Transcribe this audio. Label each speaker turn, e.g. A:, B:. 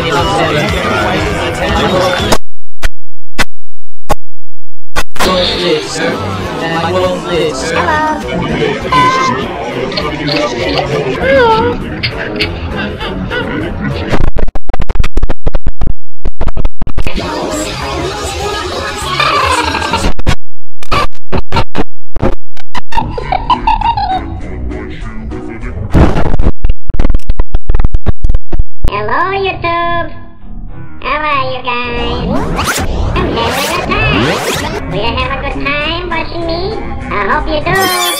A: Hello, YouTube. How are you guys? I'm having a good time. Do you have a good time watching me? I hope you do.